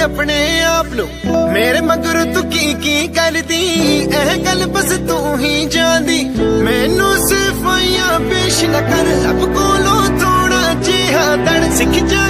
ਆਪਣੇ ਆਪ ਨੂੰ। ਮੇਰੇ ਮਗਰ ਤੂੰ ਕੀ ਕੀ ਕਰਦੀ? ਇਹ ਗੱਲ ਬਸ ਤੂੰ ਹੀ ਜਾਣਦੀ। ਮੈਨੂੰ ਸਿਫਾਈਆਂ ਪੇਸ਼ ਨਾ ਕਰ। ਰੱਬ ਕੋਲੋਂ ਥੋੜਾ ਜਿਹਾ ਦੜ ਸਿੱਖ ਜਾ